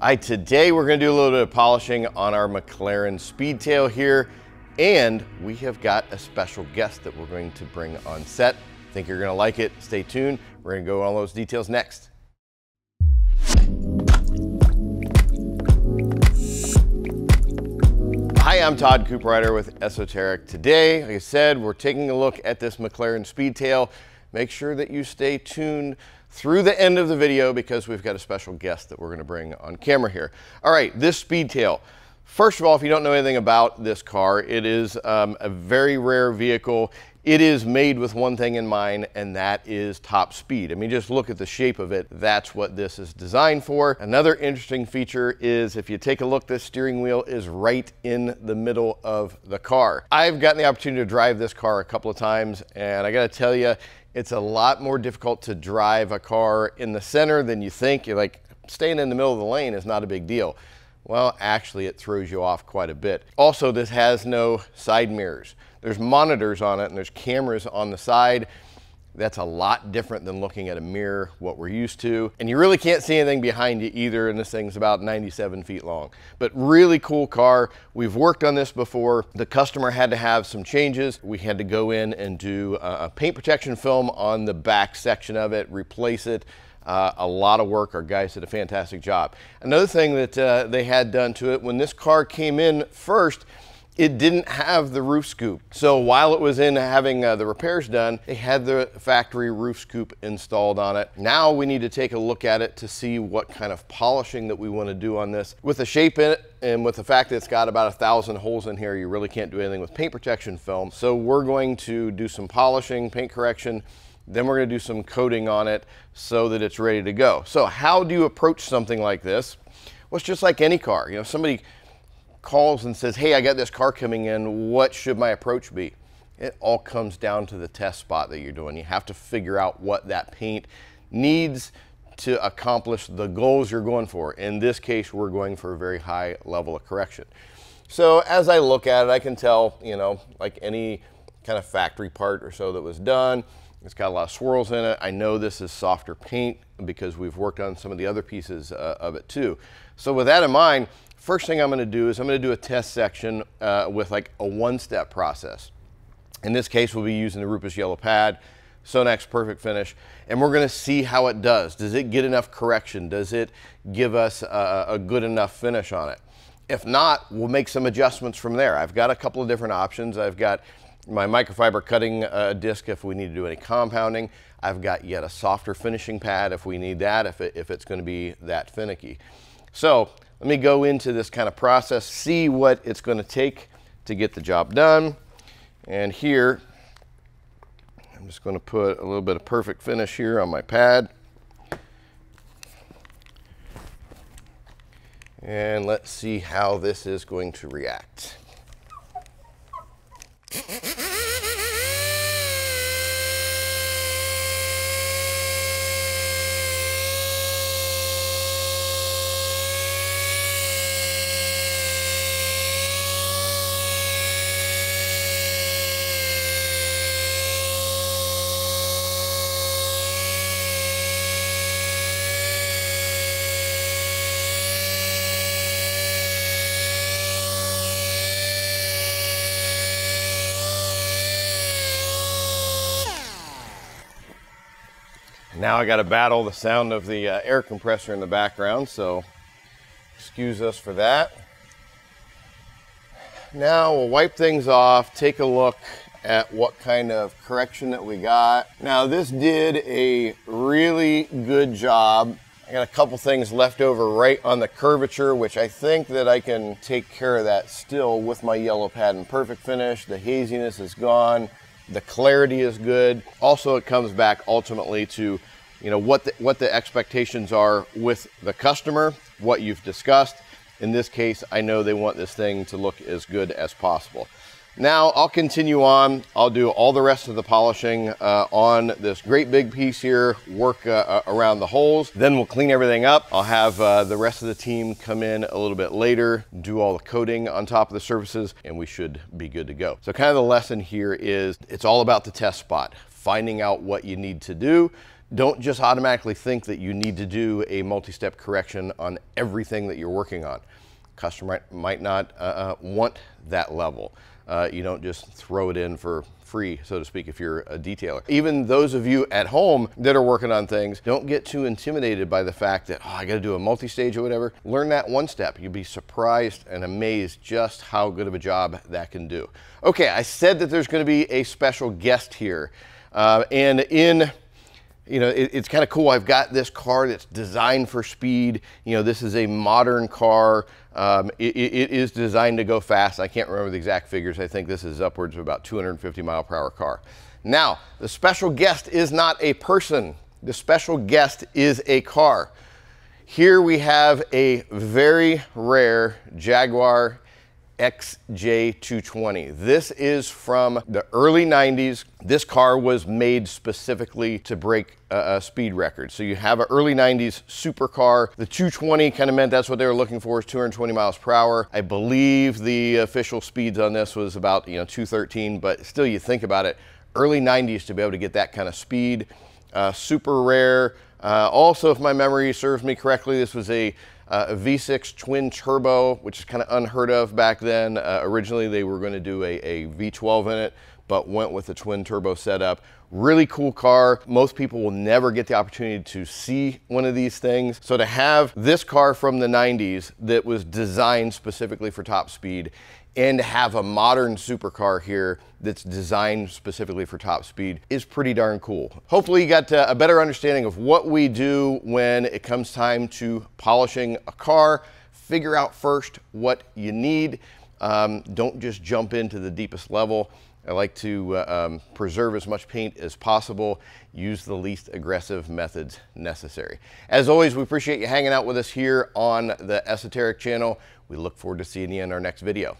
All right, today we're gonna do a little bit of polishing on our McLaren Speedtail here, and we have got a special guest that we're going to bring on set. Think you're gonna like it, stay tuned. We're gonna go on all those details next. Hi, I'm Todd Cooperider with Esoteric. Today, like I said, we're taking a look at this McLaren Speedtail. Make sure that you stay tuned through the end of the video because we've got a special guest that we're going to bring on camera here. All right, this Speedtail. First of all, if you don't know anything about this car, it is um, a very rare vehicle. It is made with one thing in mind, and that is top speed. I mean, just look at the shape of it. That's what this is designed for. Another interesting feature is if you take a look, this steering wheel is right in the middle of the car. I've gotten the opportunity to drive this car a couple of times, and I gotta tell you, it's a lot more difficult to drive a car in the center than you think. You're like, staying in the middle of the lane is not a big deal. Well, actually, it throws you off quite a bit. Also, this has no side mirrors. There's monitors on it and there's cameras on the side. That's a lot different than looking at a mirror, what we're used to. And you really can't see anything behind you either, and this thing's about 97 feet long. But really cool car. We've worked on this before. The customer had to have some changes. We had to go in and do a paint protection film on the back section of it, replace it. Uh, a lot of work. Our guys did a fantastic job. Another thing that uh, they had done to it, when this car came in first, it didn't have the roof scoop. So while it was in having uh, the repairs done, they had the factory roof scoop installed on it. Now we need to take a look at it to see what kind of polishing that we want to do on this. With the shape in it and with the fact that it's got about a thousand holes in here, you really can't do anything with paint protection film. So we're going to do some polishing, paint correction, then we're gonna do some coating on it so that it's ready to go. So how do you approach something like this? Well, it's just like any car. You know, somebody calls and says, hey, I got this car coming in, what should my approach be? It all comes down to the test spot that you're doing. You have to figure out what that paint needs to accomplish the goals you're going for. In this case, we're going for a very high level of correction. So as I look at it, I can tell, you know, like any kind of factory part or so that was done, it's got a lot of swirls in it. I know this is softer paint because we've worked on some of the other pieces uh, of it too. So with that in mind, First thing I'm gonna do is I'm gonna do a test section uh, with like a one-step process. In this case, we'll be using the Rupes Yellow Pad, Sonax Perfect Finish, and we're gonna see how it does. Does it get enough correction? Does it give us a, a good enough finish on it? If not, we'll make some adjustments from there. I've got a couple of different options. I've got my microfiber cutting uh, disc if we need to do any compounding. I've got yet a softer finishing pad if we need that, if, it, if it's gonna be that finicky. So let me go into this kind of process, see what it's going to take to get the job done. And here, I'm just going to put a little bit of perfect finish here on my pad. And let's see how this is going to react. Now I got to battle the sound of the uh, air compressor in the background, so excuse us for that. Now we'll wipe things off, take a look at what kind of correction that we got. Now this did a really good job. I got a couple things left over right on the curvature, which I think that I can take care of that still with my yellow pad and perfect finish. The haziness is gone. The clarity is good. Also, it comes back ultimately to you know what the, what the expectations are with the customer, what you've discussed. In this case, I know they want this thing to look as good as possible. Now I'll continue on. I'll do all the rest of the polishing uh, on this great big piece here, work uh, uh around the holes. Then we'll clean everything up. I'll have uh, the rest of the team come in a little bit later, do all the coating on top of the surfaces, and we should be good to go. So kind of the lesson here is it's all about the test spot, finding out what you need to do don't just automatically think that you need to do a multi-step correction on everything that you're working on. Customer might not uh, uh, want that level. Uh, you don't just throw it in for free, so to speak, if you're a detailer. Even those of you at home that are working on things, don't get too intimidated by the fact that, oh, I gotta do a multi-stage or whatever. Learn that one step. You'll be surprised and amazed just how good of a job that can do. Okay, I said that there's gonna be a special guest here. Uh, and in you know, it, it's kind of cool. I've got this car that's designed for speed. You know, this is a modern car. Um, it, it is designed to go fast. I can't remember the exact figures. I think this is upwards of about 250 mile per hour car. Now, the special guest is not a person. The special guest is a car. Here we have a very rare Jaguar XJ220. This is from the early 90s. This car was made specifically to break a, a speed record. So you have an early 90s supercar. The 220 kind of meant that's what they were looking for is 220 miles per hour. I believe the official speeds on this was about, you know, 213, but still you think about it, early 90s to be able to get that kind of speed. Uh, super rare. Uh, also, if my memory serves me correctly, this was a uh, a V6 twin turbo, which is kind of unheard of back then. Uh, originally, they were going to do a a V12 in it, but went with a twin turbo setup. Really cool car. Most people will never get the opportunity to see one of these things. So to have this car from the 90s that was designed specifically for top speed and have a modern supercar here that's designed specifically for top speed is pretty darn cool. Hopefully you got uh, a better understanding of what we do when it comes time to polishing a car. Figure out first what you need. Um, don't just jump into the deepest level. I like to uh, um, preserve as much paint as possible, use the least aggressive methods necessary. As always, we appreciate you hanging out with us here on the Esoteric channel. We look forward to seeing you in our next video.